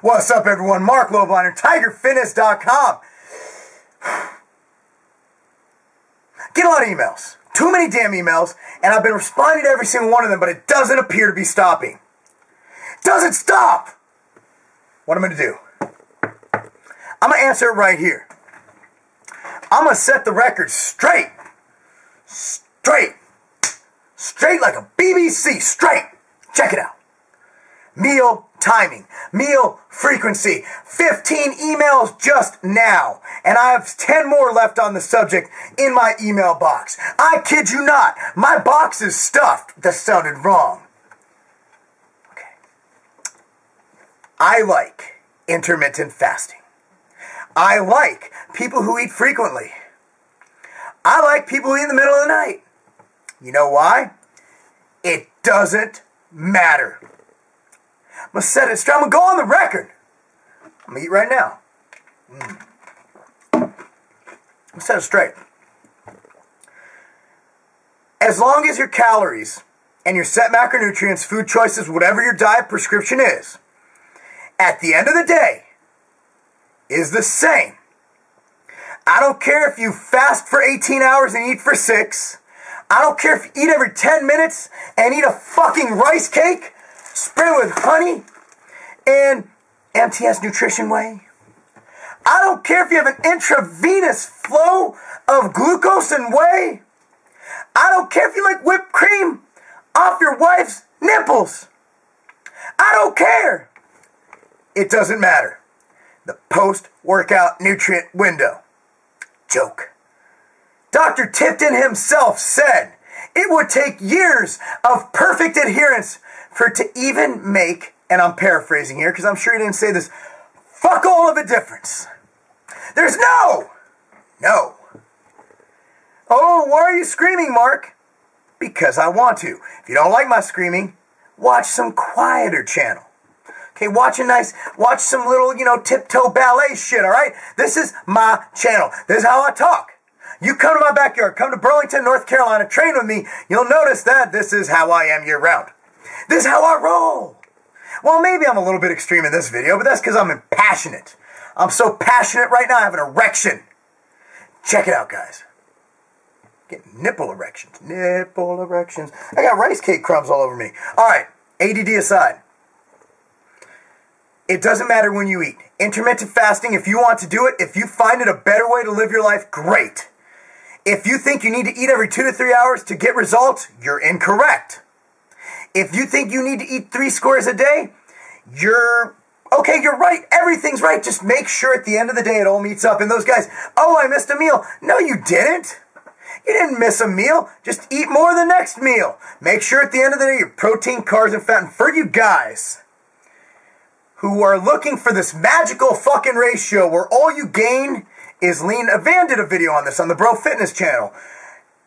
What's up, everyone? Marc Lobliner, TigerFitness.com. Get a lot of emails. Too many damn emails, and I've been responding to every single one of them, but it doesn't appear to be stopping. Doesn't stop! What I'm gonna do? I'm gonna answer it right here. I'm gonna set the record straight. Straight. Straight like a BBC. Straight. Check it out. Meal timing, meal frequency, 15 emails just now, and I have 10 more left on the subject in my email box. I kid you not, my box is stuffed. That sounded wrong. Okay. I like intermittent fasting. I like people who eat frequently. I like people who eat in the middle of the night. You know why? It doesn't matter. I'm gonna set it straight. I'm gonna go on the record. I'm gonna eat right now. Mm. I'm gonna set it straight. As long as your calories and your set macronutrients, food choices, whatever your diet prescription is, at the end of the day, is the same. I don't care if you fast for 18 hours and eat for six. I don't care if you eat every 10 minutes and eat a fucking rice cake spread with honey and MTS Nutrition Whey. I don't care if you have an intravenous flow of glucose and whey. I don't care if you like whipped cream off your wife's nipples. I don't care. It doesn't matter. The post workout nutrient window. Joke. Dr. Tipton himself said it would take years of perfect adherence for it to even make, and I'm paraphrasing here because I'm sure he didn't say this, fuck all of a difference. There's no, no. Oh, why are you screaming, Marc? Because I want to. If you don't like my screaming, watch some quieter channel. Okay, watch a nice, watch some little, you know, tiptoe ballet shit, all right? This is my channel. This is how I talk. You come to my backyard, come to Burlington, North Carolina, train with me, you'll notice that this is how I am year round. This is how I roll. Well, maybe I'm a little bit extreme in this video, but that's because I'm passionate. I'm so passionate right now, I have an erection. Check it out, guys. Get nipple erections. Nipple erections. I got rice cake crumbs all over me. All right, ADD aside. It doesn't matter when you eat. Intermittent fasting, if you want to do it, if you find it a better way to live your life, great. If you think you need to eat every two to three hours to get results, you're incorrect. If you think you need to eat three squares a day, you're okay, you're right. Everything's right. Just make sure at the end of the day it all meets up. And those guys, oh, I missed a meal. No, you didn't. You didn't miss a meal. Just eat more the next meal. Make sure at the end of the day your protein, carbs, and fat. And for you guys who are looking for this magical fucking ratio where all you gain is lean. Van did a video on this on the Bro Fitness channel.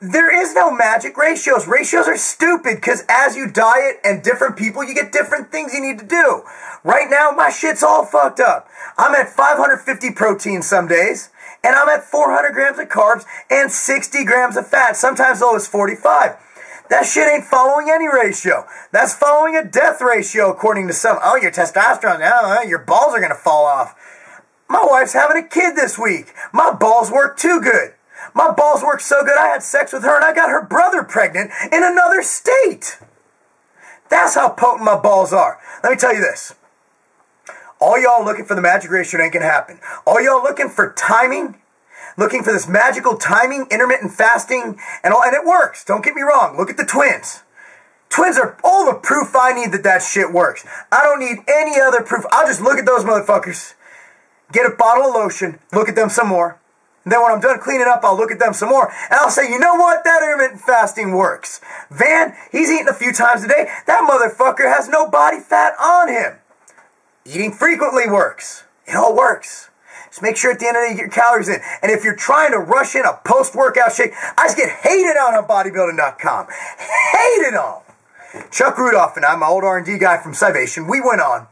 There is no magic ratios. Ratios are stupid because as you diet and different people, you get different things you need to do. Right now, my shit's all fucked up. I'm at 550 protein some days, and I'm at 400 grams of carbs and 60 grams of fat, sometimes low as 45. That shit ain't following any ratio. That's following a death ratio, according to some. Oh, your testosterone, oh, your balls are gonna fall off. My wife's having a kid this week. My balls work too good. My balls work so good I had sex with her and I got her brother pregnant in another state. That's how potent my balls are. Let me tell you this. All y'all looking for the magic ratio ain't gonna happen. All y'all looking for timing, looking for this magical timing, intermittent fasting, and all, and it works. Don't get me wrong. Look at the twins. Twins are all the proof I need that that shit works. I don't need any other proof. I'll just look at those motherfuckers, get a bottle of lotion, look at them some more, and then when I'm done cleaning up, I'll look at them some more and I'll say, you know what? That intermittent fasting works. Van, he's eating a few times a day. That motherfucker has no body fat on him. Eating frequently works. It all works. Just make sure at the end of the day you get your calories in. And if you're trying to rush in a post-workout shake, I just get hated on on bodybuilding.com. Hated on. Chuck Rudolph and I, my old R&D guy from Scivation, we went on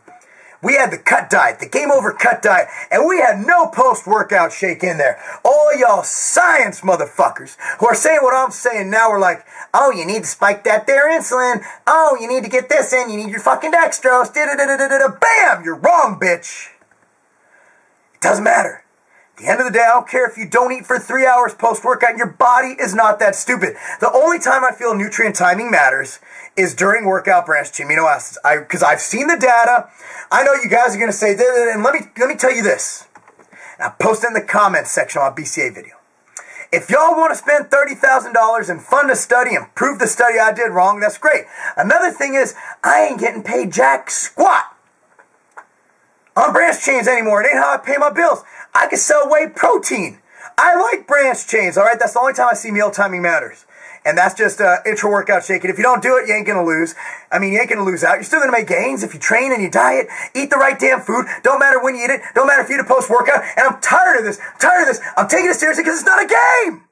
we had the cut diet, the game over cut diet, and we had no post workout shake in there. All y'all science motherfuckers who are saying what I'm saying now are like, oh, you need to spike that there insulin. Oh, you need to get this in. You need your fucking dextrose. Da da da da da da. Bam! You're wrong, bitch. It doesn't matter. At the end of the day, I don't care if you don't eat for three hours post workout. Your body is not that stupid. The only time I feel nutrient timing matters is during workout branched amino acids. I because I've seen the data. I know you guys are gonna say, and let me let me tell you this. And I post in the comments section on my BCA video. If y'all want to spend $30,000 and fund a study and prove the study I did wrong, that's great. Another thing is, I ain't getting paid jack squat on branch chains anymore. It ain't how I pay my bills. I can sell whey protein. I like branch chains, all right? That's the only time I see meal timing matters. And that's just uh, intra workout shaking. If you don't do it, you ain't gonna lose. I mean, you ain't gonna lose out. You're still gonna make gains if you train and you diet, eat the right damn food. Don't matter when you eat it. Don't matter if you eat a post workout. And I'm tired of this. I'm tired of this. I'm taking it seriously because it's not a game.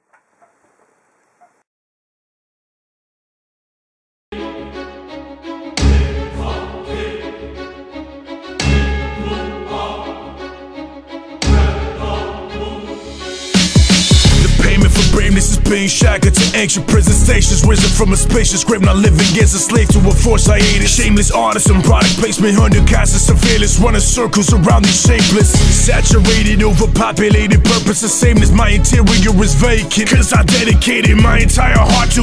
Being shackled to ancient prison stations Risen from a spacious grave, not living as a slave to a force I hated Shameless artists and product placement Undercast and surveillance Running circles around these shapeless Saturated, overpopulated Purpose the same as my interior is vacant. Cause I dedicated my entire heart to